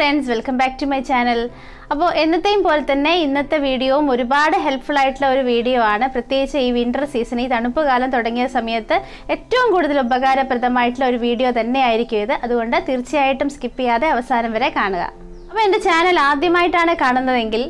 Friends welcome back to my channel അപ്പോൾ എന്നത്തെയും പോലെ തന്നെ ഇന്നത്തെ വീഡിയോയും ഒരുപാട് ഹെൽപ്ഫുൾ ആയിട്ടുള്ള ഒരു വീഡിയോ ആണ്. പ്രത്യേകിച്ച് ഈ വിന്റർ സീസൺ ഈ തണുപ്പ് കാലം തുടങ്ങിയ സമയത്ത് ഏറ്റവും കൂടുതൽ ഉപകാരപ്രദമായിട്ടുള്ള ഒരു വീഡിയോ തന്നെയായിരിക്കും ഇത്. അതുകൊണ്ട് തീർച്ചയായിട്ടും സ്കിപ്പ് ചെയ്യാതെ അവസാനം വരെ കാണുക. അപ്പോൾ എന്റെ ചാനൽ ആദ്യമായിട്ടാണ് കാണുന്നതെങ്കിൽ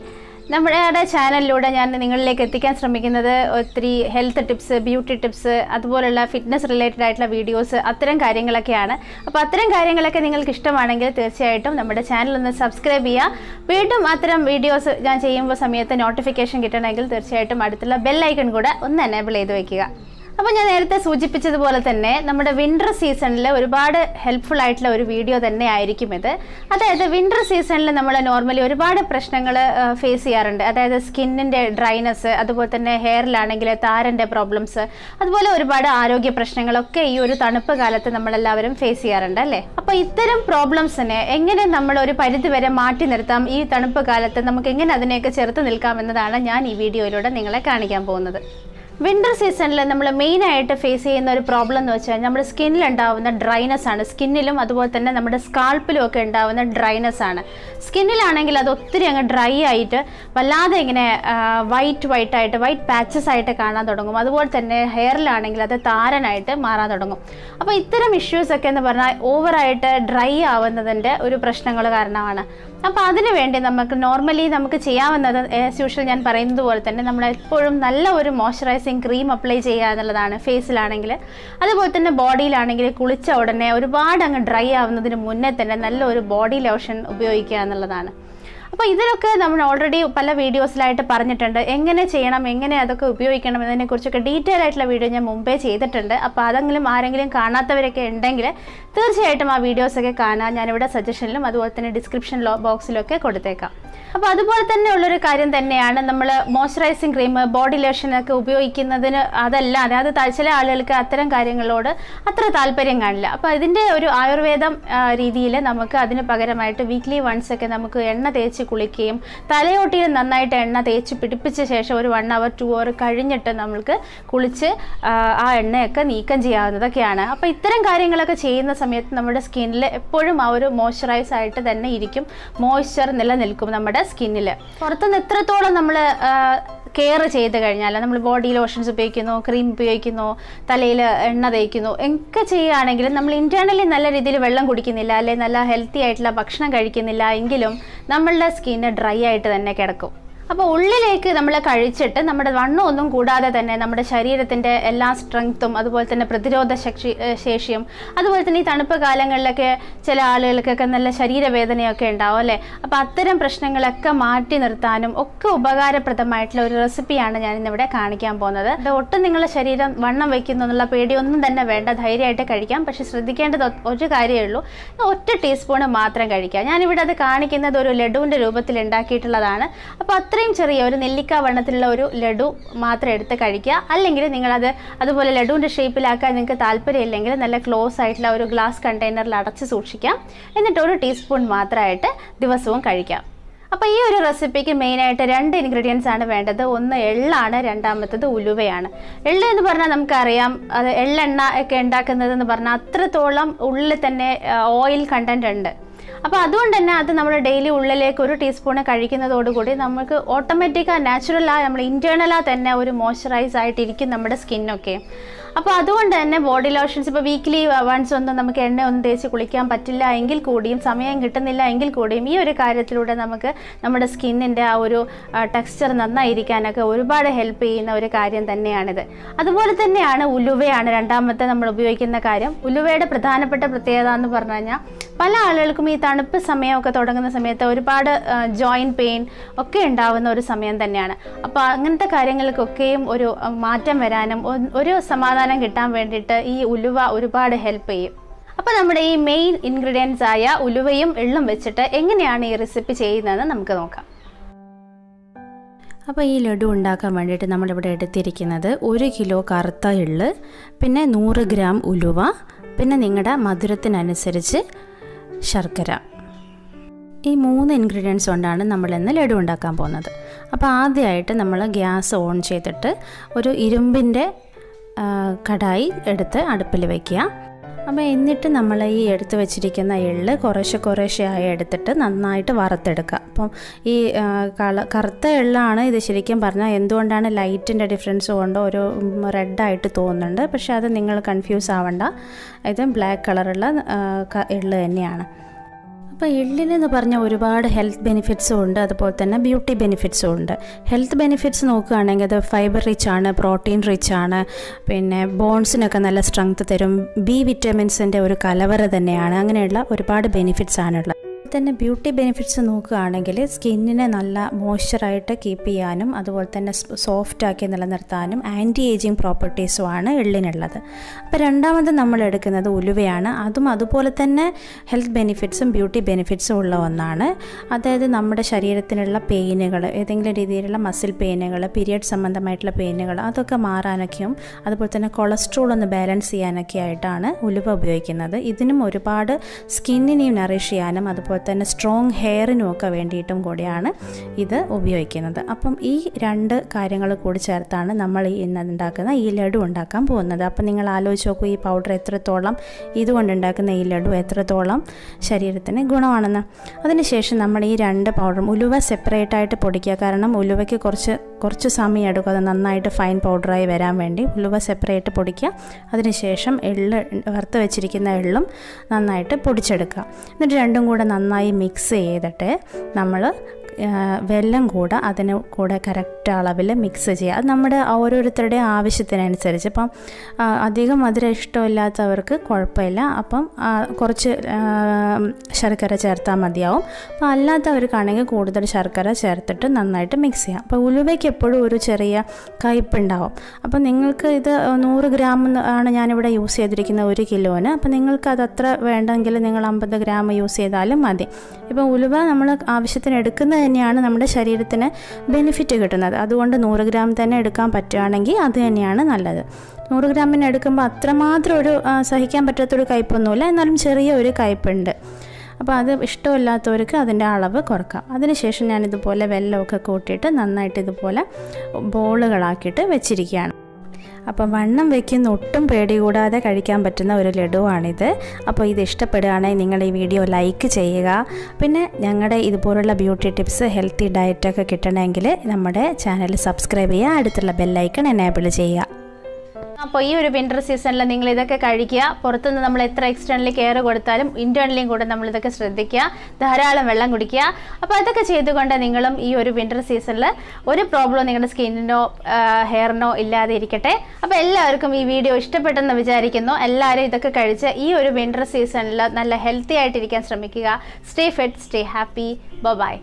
നമ്മുടെ ചാനലിലൂടെ ഞാൻ നിങ്ങളിലേക്ക് എത്തിക്കാൻ ശ്രമിക്കുന്നത് ഒത്തിരി ഹെൽത്ത് ടിപ്സ് ബ്യൂട്ടി ടിപ്സ് അതുപോലുള്ള ഫിറ്റ്നസ് റിലേറ്റഡ് ആയിട്ടുള്ള വീഡിയോസ് അത്തരം കാര്യങ്ങളൊക്കെയാണ്. അപ്പോൾ അത്തരം കാര്യങ്ങളൊക്കെ നിങ്ങൾക്ക് ഇഷ്ടമാണെങ്കിൽ തീർച്ചയായിട്ടും നമ്മുടെ ചാനൽ ഒന്ന് സബ്സ്ക്രൈബ് ചെയ്യുക. വീണ്ടും അത്തരം വീഡിയോസ് ഞാൻ ചെയ്യുമ്പോൾ സമയത്ത് നോട്ടിഫിക്കേഷൻ കിട്ടണമെങ്കിൽ തീർച്ചയായിട്ടും അടുത്തുള്ള ബെല്ലൈക്കൺ കൂടെ ഒന്ന് എനേബിൾ ചെയ്ത് വെക്കുക. അപ്പോൾ ഞാൻ നേരത്തെ സൂചിപ്പിച്ചതുപോലെ തന്നെ നമ്മുടെ വിന്റർ സീസണിൽ ഒരുപാട് ഹെൽപ്ഫുൾ ആയിട്ടുള്ള ഒരു വീഡിയോ തന്നെ ആയിരിക്കും ഇത്. അതായത് വിന്റർ സീസണിൽ നമ്മൾ നോർമലി ഒരുപാട് പ്രശ്നങ്ങൾ ഫേസ് ചെയ്യാറുണ്ട്. അതായത് സ്കിന്നിന്റെ ഡ്രൈനസ് അതുപോലെ തന്നെ ഹെയറിലാണെങ്കിൽ താരന്റെ പ്രോബ്ലംസ് അതുപോലെ ഒരുപാട് ആരോഗ്യ പ്രശ്നങ്ങളൊക്കെ ഈ ഒരു തണുപ്പ് കാലത്ത് നമ്മളെല്ലാവരും ഫേസ് ചെയ്യാറുണ്ട് അല്ലേ? അപ്പോൾ ഇത്തരം പ്രോബ്ലംസിനെ എങ്ങനെ നമ്മൾ ഒരു പരിധിവരെ മാറ്റി നിർത്താം? ഈ തണുപ്പ് കാലത്ത് നമുക്ക് എങ്ങനെ അതിനെയൊക്കെ ചെറുത്ത് നിൽക്കാം എന്നതാണ് ഞാൻ ഈ വീഡിയോയിലൂടെ നിങ്ങളെ കാണിക്കാൻ പോകുന്നത്. വിന്റർ സീസണിൽ നമ്മൾ മെയിനായിട്ട് ഫേസ് ചെയ്യുന്ന ഒരു പ്രോബ്ലം എന്ന് വെച്ചാൽ നമ്മുടെ സ്കിന്നിൽ ഉണ്ടാവുന്ന ഡ്രൈനസ് ആണ്. സ്കിന്നിലും അതുപോലെ തന്നെ നമ്മുടെ സ്കാൾപ്പിലും ഒക്കെ ഉണ്ടാവുന്ന ഡ്രൈനസ് ആണ്. സ്കിന്നിലാണെങ്കിൽ അത് ഒത്തിരി അങ്ങ് ഡ്രൈ ആയിട്ട് വല്ലാതെ ഇങ്ങനെ വൈറ്റ് വൈറ്റ് ആയിട്ട് വൈറ്റ് പാച്ചസ് ആയിട്ട് കാണാൻ തുടങ്ങും. അതുപോലെ തന്നെ ഹെയറിലാണെങ്കിൽ അത് താരനായിട്ട് മാറാൻ തുടങ്ങും. അപ്പോൾ ഇത്തരം ഇഷ്യൂസ് ഒക്കെ എന്ന് പറഞ്ഞാൽ ഓവറായിട്ട് ഡ്രൈ ആവുന്നതിന്റെ ഒരു പ്രശ്നങ്ങൾ കാരണമാണ്. അപ്പോൾ അതിന് വേണ്ടി നമുക്ക് നോർമലി നമുക്ക് ചെയ്യാവുന്നത് ആസ് യൂഷ്വൽ ഞാൻ പറയുന്നത് പോലെ തന്നെ നമ്മൾ എപ്പോഴും നല്ല ഒരു മോയ്സ്ചറൈസിങ് ക്രീം അപ്ലൈ ചെയ്യുക എന്നുള്ളതാണ് ഫേസിലാണെങ്കിൽ അതുപോലെ തന്നെ ബോഡിയിലാണെങ്കിൽ കുളിച്ച ഉടനെ ഒരുപാട് അങ്ങ് ഡ്രൈ ആവുന്നതിന് മുന്നേ തന്നെ നല്ലൊരു ബോഡി ലോഷൻ ഉപയോഗിക്കുക എന്നുള്ളതാണ്. അപ്പോൾ ഇതിലൊക്കെ നമ്മൾ ഓൾറെഡി പല വീഡിയോസിലായിട്ട് പറഞ്ഞിട്ടുണ്ട്. എങ്ങനെ ചെയ്യണം എങ്ങനെ അതൊക്കെ ഉപയോഗിക്കണം എന്നതിനെക്കുറിച്ചൊക്കെ ഡീറ്റെയിൽ ആയിട്ടുള്ള വീഡിയോ ഞാൻ മുമ്പേ ചെയ്തിട്ടുണ്ട്. അപ്പോൾ അതെങ്കിലും ആരെങ്കിലും കാണാത്തവരൊക്കെ ഉണ്ടെങ്കിൽ തീർച്ചയായിട്ടും ആ വീഡിയോസൊക്കെ കാണാൻ ഞാനിവിടെ സജഷനിലും അതുപോലെ തന്നെ ഡിസ്ക്രിപ്ഷൻ ബോക്സിലൊക്കെ കൊടുത്തേക്കാം. അപ്പോൾ അതുപോലെ തന്നെ ഉള്ളൊരു കാര്യം തന്നെയാണ് നമ്മൾ മോയ്സ്ചറൈസിങ് ക്രീം ബോഡി ലോഷനൊക്കെ ഉപയോഗിക്കുന്നതിന് അതല്ല അതായത് ചില ആളുകൾക്ക് അത്തരം കാര്യങ്ങളോട് അത്ര താല്പര്യം കാണില്ല. അപ്പോൾ ഇതിന്റെ ഒരു ആയുർവേദം രീതിയിൽ നമുക്ക് അതിന് പകരമായിട്ട് വീക്ക്ലി വൺസ് ഒക്കെ നമുക്ക് എണ്ണ തേച്ച് കുളിക്കുകയും തലയോട്ടിയിൽ നന്നായിട്ട് എണ്ണ തേച്ച് പിടിപ്പിച്ച ശേഷം ഒരു വൺ അവർ ടു അവർ കഴിഞ്ഞിട്ട് നമ്മൾക്ക് കുളിച്ച് ആ എണ്ണയൊക്കെ നീക്കം ചെയ്യാവുന്നതൊക്കെയാണ്. അപ്പോൾ ഇത്തരം കാര്യങ്ങളൊക്കെ ചെയ്യുന്ന സമയത്ത് നമ്മുടെ സ്കിന്നിൽ എപ്പോഴും ആ ഒരു മോയ്സ്ചറൈസ് ആയിട്ട് തന്നെ ഇരിക്കും. മോയ്സ്ചർ നിലനിൽക്കും നമ്മുടെ സ്കിന്നിൽ പുറത്തുനിന്ന് എത്രത്തോളം നമ്മൾ കെയർ ചെയ്ത് കഴിഞ്ഞാൽ നമ്മൾ ബോഡി ലോഷൻസ് ഉപയോഗിക്കുന്നു ക്രീം ഉപയോഗിക്കുന്നു തലയിൽ എണ്ണ തേക്കുന്നു ഒക്കെ ചെയ്യുകയാണെങ്കിലും നമ്മൾ ഇന്റേർണലി നല്ല രീതിയിൽ വെള്ളം കുടിക്കുന്നില്ല അല്ലെങ്കിൽ നല്ല ഹെൽത്തി ആയിട്ടുള്ള ഭക്ഷണം കഴിക്കുന്നില്ല എങ്കിലും നമ്മളുടെ സ്കിന്ന് ഡ്രൈ ആയിട്ട് തന്നെ കിടക്കും. അപ്പോൾ ഉള്ളിലേക്ക് നമ്മൾ കഴിച്ചിട്ട് നമ്മുടെ വണ്ണം ഒന്നും കൂടാതെ തന്നെ നമ്മുടെ ശരീരത്തിന്റെ എല്ലാ സ്ട്രെങ്ത്തും അതുപോലെ തന്നെ പ്രതിരോധ ശക്തി ശേഷിയും അതുപോലെ തന്നെ ഈ തണുപ്പ് കാലങ്ങളിലൊക്കെ ചില ആളുകൾക്കൊക്കെ നല്ല ശരീരവേദനയൊക്കെ ഉണ്ടാവും അല്ലേ? അപ്പോൾ അത്തരം പ്രശ്നങ്ങളൊക്കെ മാറ്റി നിർത്താനും ഒക്കെ ഉപകാരപ്രദമായിട്ടുള്ള ഒരു റെസിപ്പിയാണ് ഞാൻ ഇന്നിവിടെ കാണിക്കാൻ പോകുന്നത്. അത് ഒട്ടും നിങ്ങളുടെ ശരീരം വണ്ണം വയ്ക്കുന്നു എന്നുള്ള പേടിയൊന്നും തന്നെ വേണ്ട. ധൈര്യമായിട്ട് കഴിക്കാം. പക്ഷേ ശ്രദ്ധിക്കേണ്ടത് ഒരു കാര്യമേ ഉള്ളൂ. ഒറ്റ ടീസ്പൂൺ മാത്രം കഴിക്കുക ഞാനിവിടെ അത് കാണിക്കുന്നത് ഒരു ലഡുവിന്റെ രൂപത്തിൽ ഉണ്ടാക്കിയിട്ടുള്ളതാണ് അപ്പോൾ അത്രയും ചെറിയ ഒരു നെല്ലിക്ക വണ്ണത്തിലുള്ള ഒരു ലഡു മാത്രം എടുത്ത് കഴിക്കുക. അല്ലെങ്കിൽ നിങ്ങളത് അതുപോലെ ലഡുവിന്റെ ഷേപ്പിലാക്കാൻ നിങ്ങൾക്ക് താല്പര്യമില്ലെങ്കിൽ നല്ല ക്ലോസ് ആയിട്ടുള്ള ഒരു ഗ്ലാസ് കണ്ടെയ്നറിൽ അടച്ച് സൂക്ഷിക്കാം. എന്നിട്ട് ഒരു ടീസ്പൂൺ മാത്രമായിട്ട് ദിവസവും കഴിക്കാം. അപ്പോൾ ഈ ഒരു റെസിപ്പിക്ക് മെയിനായിട്ട് രണ്ട് ഇൻഗ്രീഡിയൻസ് ആണ് വേണ്ടത്. ഒന്ന് എള്ളാണ് രണ്ടാമത്തത് ഉലുവയാണ്. എള്ള് എന്ന് പറഞ്ഞാൽ നമുക്കറിയാം അത് എള്ളെണ്ണ ഒക്കെ ഉണ്ടാക്കുന്നതെന്ന് പറഞ്ഞാൽ അത്രത്തോളം ഉള്ളിൽ തന്നെ ഓയിൽ കണ്ടന്റ് ഉണ്ട്. അപ്പോൾ അതുകൊണ്ട് തന്നെ അത് നമ്മൾ ഡെയിലി ഉള്ളിലേക്ക് ഒരു ടീസ്പൂണ് കഴിക്കുന്നതോടുകൂടി നമുക്ക് ഓട്ടോമാറ്റിക്കാ നാച്ചുറലാ നമ്മൾ ഇന്റേർണലാ തന്നെ ഒരു മോയ്സ്ചറൈസ് ആയിട്ടിരിക്കും നമ്മുടെ സ്കിന്നൊക്കെ അപ്പോൾ അതുകൊണ്ട് തന്നെ ബോഡി ലോഷൻസ് ഇപ്പോൾ വീക്കിലി വൺസ് ഒന്നും നമുക്ക് എണ്ണ ഒന്നും തേച്ച് കുളിക്കാൻ പറ്റില്ല എങ്കിൽ കൂടിയും സമയം കിട്ടുന്നില്ല എങ്കിൽ കൂടിയും ഈ ഒരു കാര്യത്തിലൂടെ നമുക്ക് നമ്മുടെ സ്കിന്നിന്റെ ആ ഒരു ടെക്സ്ചർ നന്നായിരിക്കാനൊക്കെ ഒരുപാട് ഹെൽപ്പ് ചെയ്യുന്ന ഒരു കാര്യം തന്നെയാണിത്. അതുപോലെ തന്നെയാണ് ഉലുവയാണ് രണ്ടാമത്തെ നമ്മൾ ഉപയോഗിക്കുന്ന കാര്യം. ഉലുവയുടെ പ്രധാനപ്പെട്ട പ്രത്യേകത എന്ന് പറഞ്ഞു കഴിഞ്ഞാൽ പല ആളുകൾക്കും ഈ തണുപ്പ് സമയമൊക്കെ തുടങ്ങുന്ന സമയത്ത് ഒരുപാട് ജോയിന്റ് പെയിൻ ഒക്കെ ഉണ്ടാവുന്ന ഒരു സമയം തന്നെയാണ്. അപ്പോൾ അങ്ങനത്തെ കാര്യങ്ങൾക്കൊക്കെയും ഒരു മാറ്റം വരാനും ഒരു സമാധാനം കിട്ടാൻ വേണ്ടിയിട്ട് ഈ ഉലുവ ഒരുപാട് ഹെൽപ്പ് ചെയ്യും. അപ്പോൾ നമ്മുടെ ഈ മെയിൻ ഇൻഗ്രീഡിയൻസ് ആയ ഉലുവയും എള്ളും വെച്ചിട്ട് എങ്ങനെയാണ് ഈ റെസിപ്പി ചെയ്യുന്നതെന്ന് നമുക്ക് നോക്കാം. അപ്പോൾ ഈ ലഡു ഉണ്ടാക്കാൻ വേണ്ടിയിട്ട് നമ്മളിവിടെ എടുത്തിരിക്കുന്നത് ഒരു കിലോ കറുത്ത എള്ള് പിന്നെ നൂറ് ഗ്രാം ഉലുവ പിന്നെ നിങ്ങളുടെ മധുരത്തിനനുസരിച്ച് ശർക്കര. ഈ മൂന്ന് ഇൻഗ്രീഡിയൻസ് കൊണ്ടാണ് നമ്മൾ നമ്മളിന്ന് ലഡു ഉണ്ടാക്കാൻ പോകുന്നത്. അപ്പോൾ ആദ്യമായിട്ട് നമ്മൾ ഗ്യാസ് ഓൺ ചെയ്തിട്ട് ഒരു ഇരുമ്പിന്റെ കടായി എടുത്ത് അടുപ്പിൽ വയ്ക്കുക. അപ്പോൾ എന്നിട്ട് നമ്മൾ ഈ എടുത്ത് വെച്ചിരിക്കുന്ന എള്ള് കുറേശ്ശെ കുറേശ്ശെ ആയി എടുത്തിട്ട് നന്നായിട്ട് വറുത്തെടുക്കുക. അപ്പം ഈ കള കറുത്ത എള്ളാണ് ഇത് ശരിക്കും പറഞ്ഞാൽ എന്തുകൊണ്ടാണ് ലൈറ്റിന്റെ ഡിഫറൻസ് കൊണ്ട് ഒരു റെഡായിട്ട് തോന്നുന്നുണ്ട്. പക്ഷേ അത് നിങ്ങൾ കൺഫ്യൂസ് ആവണ്ട. ഇത് ബ്ലാക്ക് കളറുള്ള എൾ എള്ള് തന്നെയാണ്. അപ്പോൾ എള്ളിനെന്ന് പറഞ്ഞാൽ ഒരുപാട് ഹെൽത്ത് ബെനിഫിറ്റ്സും ഉണ്ട്. അതുപോലെ തന്നെ ബ്യൂട്ടി ബെനിഫിറ്റ്സും ഉണ്ട്. ഹെൽത്ത് ബെനിഫിറ്റ്സ് നോക്കുകയാണെങ്കിൽ അത് ഫൈബർ റിച്ച് ആണ് പ്രോട്ടീൻ റിച്ച് ആണ്. പിന്നെ ബോൺസിനൊക്കെ നല്ല സ്ട്രെങ്ത് തരും. ബി വിറ്റമിൻസിന്റെ ഒരു കലവറ തന്നെയാണ്. അങ്ങനെയുള്ള ഒരുപാട് ബെനിഫിറ്റ്സ് ആണുള്ളത്. തന്നെ ബ്യൂട്ടി ബെനിഫിറ്റ്സ് നോക്കുകയാണെങ്കിൽ സ്കിന്നിനെ നല്ല മോയ്സ്ചറായിട്ട് കീപ്പ് ചെയ്യാനും അതുപോലെ തന്നെ സോഫ്റ്റ് ആക്കി നിലനിർത്താനും ആന്റി ഏജിങ് പ്രോപ്പർട്ടീസും ആണ് എള്ളിനുള്ളത്. അപ്പോൾ രണ്ടാമത് നമ്മൾ എടുക്കുന്നത് ഉലുവയാണ്. അതും അതുപോലെ തന്നെ ഹെൽത്ത് ബെനിഫിറ്റ്സും ബ്യൂട്ടി ബെനിഫിറ്റ്സും ഉള്ള ഒന്നാണ്. അതായത് നമ്മുടെ ശരീരത്തിനുള്ള പെയിനുകൾ ഏതെങ്കിലും രീതിയിലുള്ള മസിൽ പെയിനുകൾ പീരിയഡ് സംബന്ധമായിട്ടുള്ള പെയിനുകൾ അതൊക്കെ മാറാനൊക്കെയും അതുപോലെ തന്നെ കൊളസ്ട്രോൾ ഒന്ന് ബാലൻസ് ചെയ്യാനൊക്കെ ആയിട്ടാണ് ഉലുവ ഉപയോഗിക്കുന്നത്. ഇതിനും ഒരുപാട് സ്കിന്നിനെയും നറിഷ് ചെയ്യാനും അതുപോലെ തന്നെ സ്ട്രോങ് ഹെയറിനും ഒക്കെ വേണ്ടിയിട്ടും കൂടിയാണ് ഇത് ഉപയോഗിക്കുന്നത്. അപ്പം ഈ രണ്ട് കാര്യങ്ങൾ കൂടി ചേർത്താണ് നമ്മൾ ഈ ഉണ്ടാക്കുന്ന ഈ ലഡു ഉണ്ടാക്കാൻ പോകുന്നത്. അപ്പം നിങ്ങൾ ആലോചിച്ച് നോക്കൂ ഈ പൗഡർ എത്രത്തോളം ഇതുകൊണ്ട് ഉണ്ടാക്കുന്ന ഈ ലഡു എത്രത്തോളം ശരീരത്തിന് ഗുണമാണെന്ന്. അതിനുശേഷം നമ്മൾ ഈ രണ്ട് പൗഡറും ഉലുവ സെപ്പറേറ്റ് ആയിട്ട് പൊടിക്കുക. കാരണം ഉലുവയ്ക്ക് കുറച്ച് കുറച്ച് സമയം എടുക്കും. അത് നന്നായിട്ട് ഫൈൻ പൗഡറായി വരാൻ വേണ്ടി ഉലുവ സെപ്പറേറ്റ് പൊടിക്കുക. അതിനുശേഷം എള്ള് വറുത്ത് വെച്ചിരിക്കുന്ന എള്ളും നന്നായിട്ട് പൊടിച്ചെടുക്കുക. എന്നിട്ട് രണ്ടും കൂടെ നന്നായി മിക്സ് ചെയ്തിട്ട് നമ്മൾ വെല്ലം കൂടെ അതിന് കൂടെ കറക്റ്റ് അളവിൽ മിക്സ് ചെയ്യുക. അത് നമ്മുടെ ഓരോരുത്തരുടെ ആവശ്യത്തിനനുസരിച്ച്. അപ്പം അധികം മധുരം ഇഷ്ടമില്ലാത്തവർക്ക് കുഴപ്പമില്ല. അപ്പം കുറച്ച് ശർക്കര ചേർത്താൽ മതിയാവും. അപ്പോൾ അല്ലാത്തവർക്കാണെങ്കിൽ കൂടുതൽ ശർക്കര ചേർത്തിട്ട് നന്നായിട്ട് മിക്സ് ചെയ്യാം. അപ്പോൾ ഉലുവയ്ക്ക് എപ്പോഴും ഒരു ചെറിയ കയ്പുണ്ടാവും അപ്പോൾ നിങ്ങൾക്ക് ഇത് നൂറ് ഗ്രാം ആണ് ഞാനിവിടെ യൂസ് ചെയ്തിരിക്കുന്നത് ഒരു കിലോന്. അപ്പോൾ നിങ്ങൾക്ക് അത് അത്ര വേണ്ടെങ്കിൽ നിങ്ങൾ അമ്പത് ഗ്രാം യൂസ് ചെയ്താലും മതി. ഇപ്പോൾ ഉലുവ നമ്മൾ ആവശ്യത്തിന് എടുക്കുന്നത് തന്നെയാണ് നമ്മുടെ ശരീരത്തിന് ബെനിഫിറ്റ് കിട്ടുന്നത്. അതുകൊണ്ട് നൂറ് ഗ്രാം തന്നെ എടുക്കാൻ പറ്റുകയാണെങ്കിൽ അത് തന്നെയാണ് നല്ലത്. നൂറ് ഗ്രാമിന് എടുക്കുമ്പോൾ അത്രമാത്രം ഒരു സഹിക്കാൻ പറ്റാത്തൊരു കയ്പൊന്നുമില്ല. എന്നാലും ചെറിയ ഒരു കയ്പുണ്ട്. അപ്പോൾ അത് ഇഷ്ടമില്ലാത്തവർക്ക് അതിന്റെ അളവ് കുറക്കാം. അതിനുശേഷം ഞാനിതുപോലെ വെല്ലമൊക്കെ കൂട്ടിയിട്ട് നന്നായിട്ട് ഇതുപോലെ ബോളുകളാക്കിയിട്ട് വെച്ചിരിക്കുകയാണ്. അപ്പോൾ വണ്ണം വയ്ക്കുന്ന ഒട്ടും പേടി കൂടാതെ കഴിക്കാൻ പറ്റുന്ന ഒരു ലഡുവാണിത്. അപ്പോൾ ഇത് ഇഷ്ടപ്പെടുകയാണെങ്കിൽ നിങ്ങൾ ഈ വീഡിയോ ലൈക്ക് ചെയ്യുക. പിന്നെ ഞങ്ങളുടെ ഇതുപോലുള്ള ബ്യൂട്ടി ടിപ്സ് ഹെൽത്തി ഡയറ്റൊക്കെ കിട്ടണമെങ്കിൽ നമ്മുടെ ചാനൽ സബ്സ്ക്രൈബ് ചെയ്യുക. അടുത്തുള്ള ബെല്ലൈക്കൺ എനേബിൾ ചെയ്യുക. അപ്പോൾ ഈ ഒരു വിന്റർ സീസണിൽ നിങ്ങൾ ഇതൊക്കെ കഴിക്കുക. പുറത്തുനിന്ന് നമ്മൾ എത്ര എക്സ്റ്റേണലി കെയർ കൊടുത്താലും ഇന്റേർണലിയും കൂടെ നമ്മൾ ഇതൊക്കെ ശ്രദ്ധിക്കുക. ധാരാളം വെള്ളം കുടിക്കുക. അപ്പോൾ അതൊക്കെ ചെയ്തുകൊണ്ട് നിങ്ങളും ഈ ഒരു വിന്റർ സീസണിൽ ഒരു പ്രോബ്ലം നിങ്ങളുടെ സ്കിന്നിനോ ഹെയറിനോ ഇല്ലാതെ ഇരിക്കട്ടെ. അപ്പോൾ എല്ലാവർക്കും ഈ വീഡിയോ ഇഷ്ടപ്പെട്ടെന്ന് വിചാരിക്കുന്നു. എല്ലാവരും ഇതൊക്കെ കഴിച്ച് ഈ ഒരു വിന്റർ സീസണിൽ നല്ല ഹെൽത്തി ആയിട്ടിരിക്കാൻ ശ്രമിക്കുക. Stay fit stay happy bye